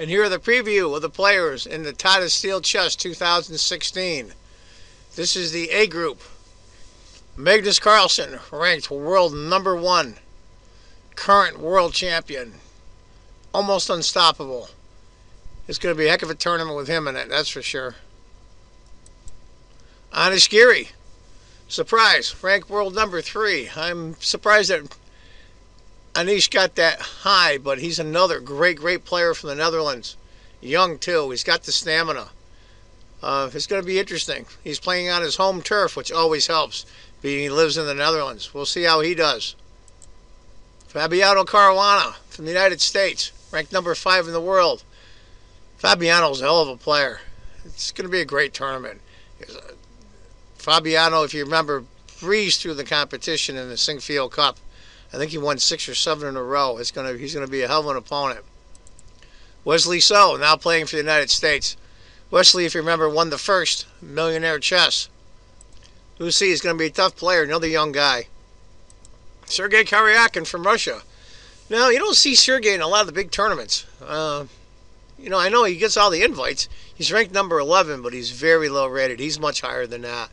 And here are the preview of the players in the Tata Steel Chess 2016. This is the A group. Magnus Carlsen, ranked world number one, current world champion, almost unstoppable. It's going to be a heck of a tournament with him in it, that's for sure. Anish Giri, surprise, ranked world number three. I'm surprised that Anish got that high, but he's another great, great player from the Netherlands. Young, too. He's got the stamina. Uh, it's going to be interesting. He's playing on his home turf, which always helps, being he lives in the Netherlands. We'll see how he does. Fabiano Caruana from the United States, ranked number five in the world. Fabiano's a hell of a player. It's going to be a great tournament. Fabiano, if you remember, breezed through the competition in the Sinquefield Cup. I think he won six or seven in a row. It's gonna he's gonna be a hell of an opponent. Wesley So now playing for the United States. Wesley, if you remember, won the first Millionaire Chess. Lucy is going to be a tough player, another young guy. Sergei Karyakin from Russia. Now, you don't see Sergei in a lot of the big tournaments. Uh, you know, I know he gets all the invites. He's ranked number 11, but he's very low rated. He's much higher than that.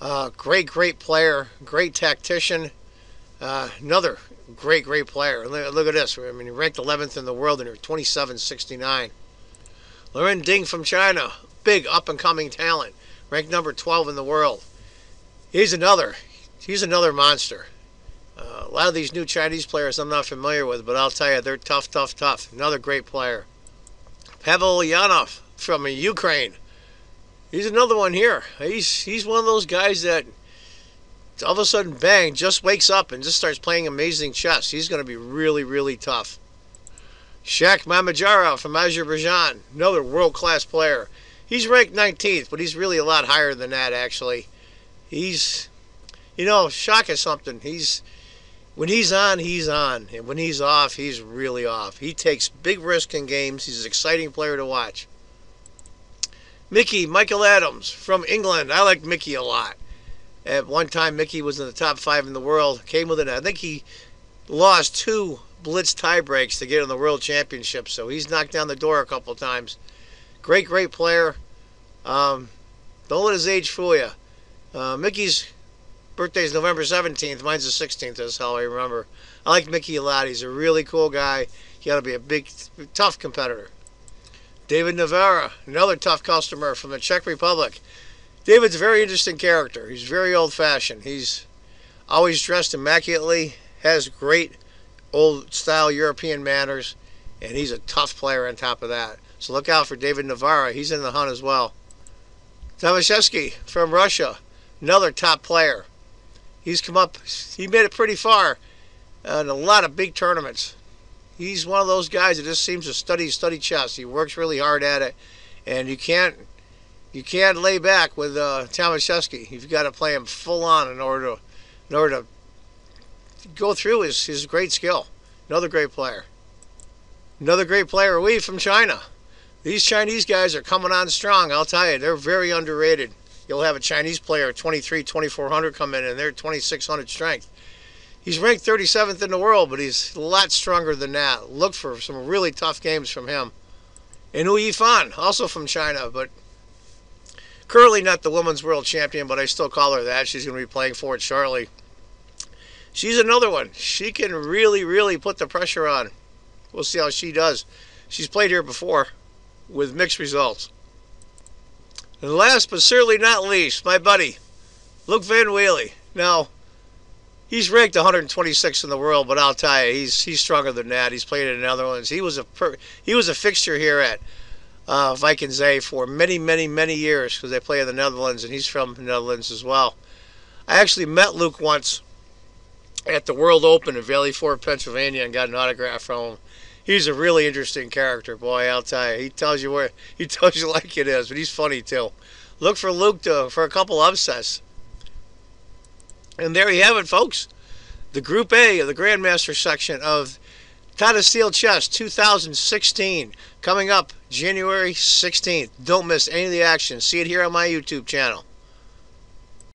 Uh, great, great player, great tactician. Uh, another great, great player. Look, at this. I mean, he ranked 11th in the world and 27.69. Liren Ding from China, big up and coming talent, ranked number 12 in the world. He's another. He's another monster. Uh, a lot of these new Chinese players I'm not familiar with, but I'll tell you, they're tough, tough, tough. Another great player. Pavel Eljanov from Ukraine. He's another one here. He's he's one of those guys that all of a sudden, bang, just wakes up and just starts playing amazing chess. He's going to be really, really tough. Shak Mamedyarov from Azerbaijan, another world-class player. He's ranked 19th, but he's really a lot higher than that, actually. He's, you know, Shak is something. He's, when he's on, he's on. And when he's off, he's really off. He takes big risk in games. He's an exciting player to watch. Mickey, Michael Adams from England. I like Mickey a lot. At one time, Mickey was in the top five in the world. Came within, I think he lost two blitz tie breaks to get in the world championship. So he's knocked down the door a couple times. Great, great player. Um, don't let his age fool you. Uh, Mickey's birthday is November 17th. Mine's the 16th. That's how I remember. I like Mickey a lot. He's a really cool guy. He ought to be a big, tough competitor. David Navara, another tough customer from the Czech Republic. David's a very interesting character. He's very old fashioned. He's always dressed immaculately, has great old style European manners, and he's a tough player on top of that. So look out for David Navara. He's in the hunt as well. Tomashevsky from Russia, another top player. He's come up, he made it pretty far in a lot of big tournaments. He's one of those guys that just seems to study study chess. He works really hard at it, and you can't you can't lay back with uh, Tomashevsky. You've got to play him full on in order to, in order to go through his, his great skill. Another great player. Another great player, we from China. These Chinese guys are coming on strong. I'll tell you, they're very underrated. You'll have a Chinese player, 23, 2400 come in, and they're 2600 strength. He's ranked 37th in the world, but he's a lot stronger than that. Look for some really tough games from him. And Hou Yifan, also from China, but Currently not the women's world champion, but I still call her that. She's going to be playing for it shortly. She's another one. She can really, really put the pressure on. We'll see how she does. She's played here before with mixed results. And last but certainly not least, my buddy, Luke Van Wely. Now, he's ranked 126 in the world, but I'll tell you, he's he's stronger than that. He's played in the Netherlands. He was a he was a fixture here at uh, Wijk aan Zee for many, many, many years because they play in the Netherlands, and he's from the Netherlands as well. I actually met Luke once at the World Open in Valley Forge, Pennsylvania, and got an autograph from him. He's a really interesting character, boy. I'll tell you. He tells you where he tells you like it is, but he's funny too. Look for Luke to, for a couple upsets. And there you have it, folks. The Group A of the Grandmaster section of Tata Steel Chess 2016 coming up January 16th. Don't miss any of the action. See it here on my YouTube channel.